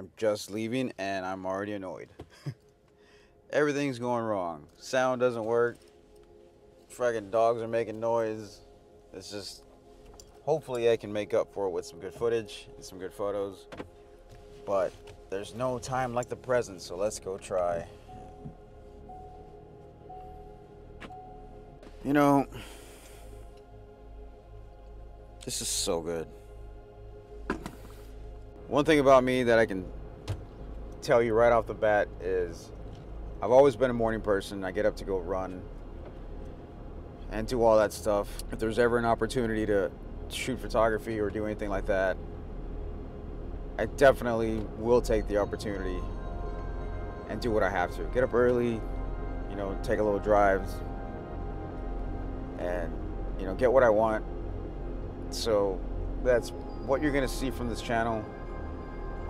I'm just leaving and I'm already annoyed. Everything's going wrong. Sound doesn't work. Fragging dogs are making noise. It's just hopefully I can make up for it with some good footage and some good photos. But there's no time like the present, so let's go try. You know, this is so good. One thing about me that I can tell you right off the bat is I've always been a morning person. I get up to go run and do all that stuff. If there's ever an opportunity to shoot photography or do anything like that, I definitely will take the opportunity and do what I have to. Get up early, you know, take a little drive and, you know, get what I want. So that's what you're going to see from this channel.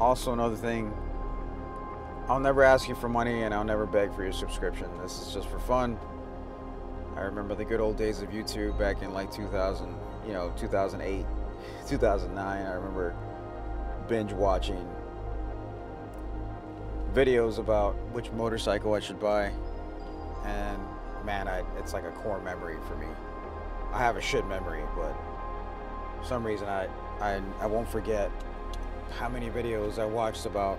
Also, another thing, I'll never ask you for money and I'll never beg for your subscription. This is just for fun. I remember the good old days of YouTube back in like 2000, you know, 2008, 2009. I remember binge watching videos about which motorcycle I should buy. And man, I, it's like a core memory for me. I have a shit memory, but for some reason I, I, I won't forget how many videos I watched about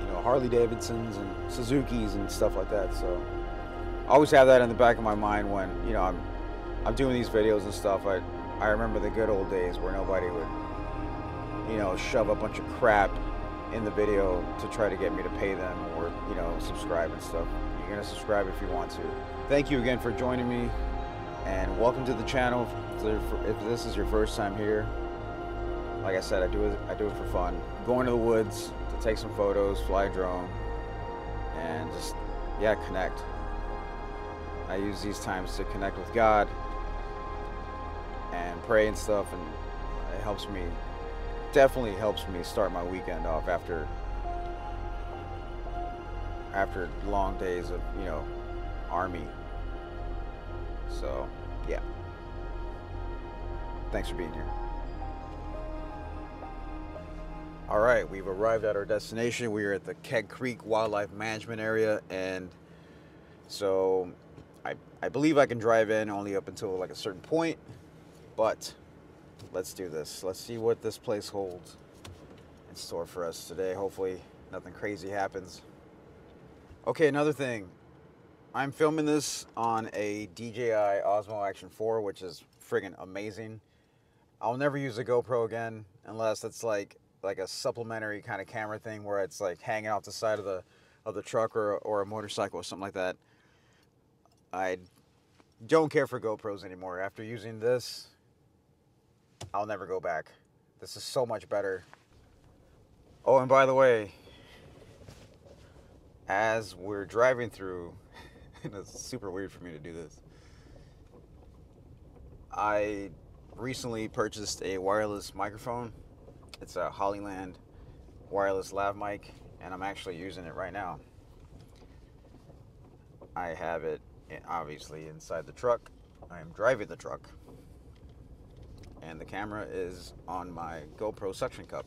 you know Harley Davidsons and Suzuki's and stuff like that. So I always have that in the back of my mind when you know I'm I'm doing these videos and stuff. I I remember the good old days where nobody would you know shove a bunch of crap in the video to try to get me to pay them or you know subscribe and stuff. You're gonna subscribe if you want to. Thank you again for joining me and welcome to the channel. If this is your first time here, like I said, I do it. I do it for fun. Going to the woods to take some photos, fly a drone, and just yeah, connect. I use these times to connect with God and pray and stuff, and it helps me. Definitely helps me start my weekend off after after long days of you know army. So yeah. Thanks for being here. All right, we've arrived at our destination. We are at the Keg Creek Wildlife Management Area, and so I, I believe I can drive in only up until like a certain point, but let's do this. Let's see what this place holds in store for us today. Hopefully, nothing crazy happens. Okay, another thing. I'm filming this on a DJI Osmo Action 4, which is friggin' amazing. I'll never use a GoPro again unless it's like like a supplementary kind of camera thing where it's like hanging off the side of the of the truck or or a motorcycle or something like that. I don't care for GoPros anymore. After using this, I'll never go back. This is so much better. Oh, and by the way, as we're driving through, and it's super weird for me to do this. I recently purchased a wireless microphone it's a Hollyland wireless lav mic, and I'm actually using it right now. I have it eh, obviously inside the truck. I am driving the truck, and the camera is on my GoPro suction cup.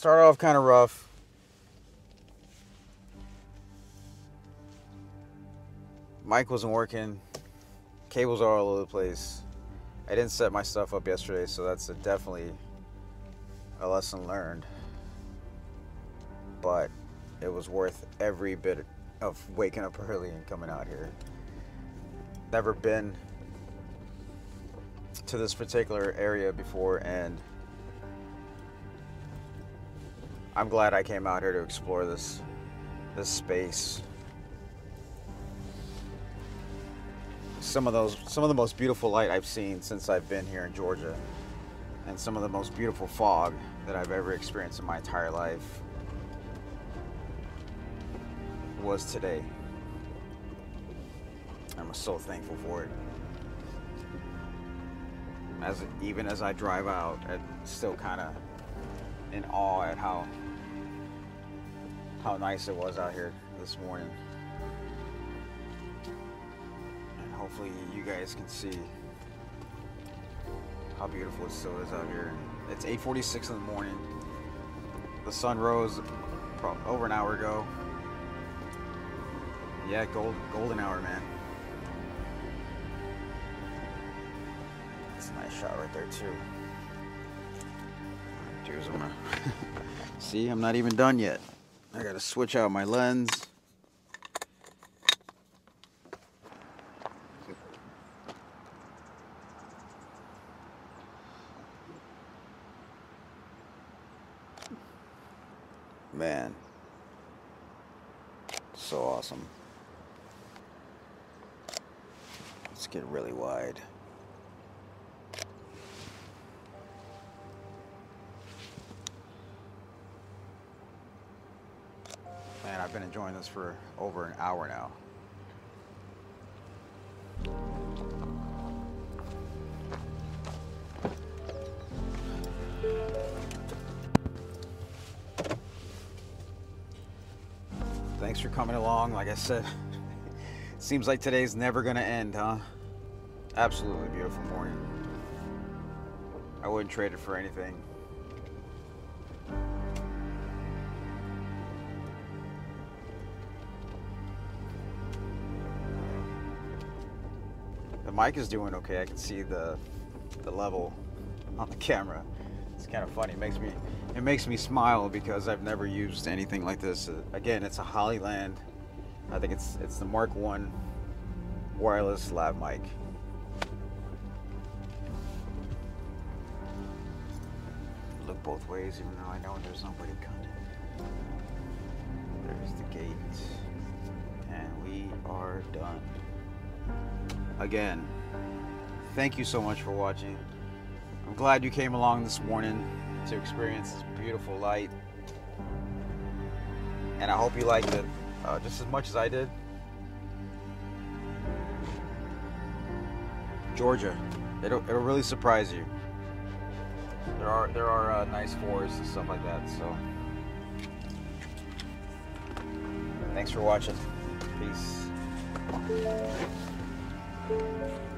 Start off kind of rough. Mic wasn't working. Cables are all over the place. I didn't set my stuff up yesterday, so that's a definitely a lesson learned. but it was worth every bit of waking up early and coming out here. Never been to this particular area before, and I'm glad I came out here to explore this this space. Some of those some of the most beautiful light I've seen since I've been here in Georgia and some of the most beautiful fog that I've ever experienced in my entire life was today. I'm so thankful for it. As even as I drive out, I'm still kind of in awe at how how nice it was out here this morning. And hopefully you guys can see how beautiful it still is out here. It's 8:46 in the morning. The sun rose probably over an hour ago. Yeah, gold, golden hour, man. That's a nice shot right there too. Gonna see. I'm not even done yet. I gotta switch out my lens. Man, so awesome. Let's get really wide. Man, I've been enjoying this for over an hour now. Thanks for coming along. Like I said, seems like today's never gonna end, huh? Absolutely beautiful morning. I wouldn't trade it for anything. The mic is doing okay. I can see the the level on the camera. It's kind of funny. It makes me it makes me smile because I've never used anything like this. Uh, again, it's a Hollyland. I think it's it's the Mark One wireless lav mic. Look both ways, even though I know there's nobody coming. There's the gate, and we are done. Again, thank you so much for watching. I'm glad you came along this morning to experience this beautiful light. And I hope you liked it uh, just as much as I did. Georgia, it'll, it'll really surprise you. There are there are uh, nice forests and stuff like that. So, thanks for watching. Peace. Thank you.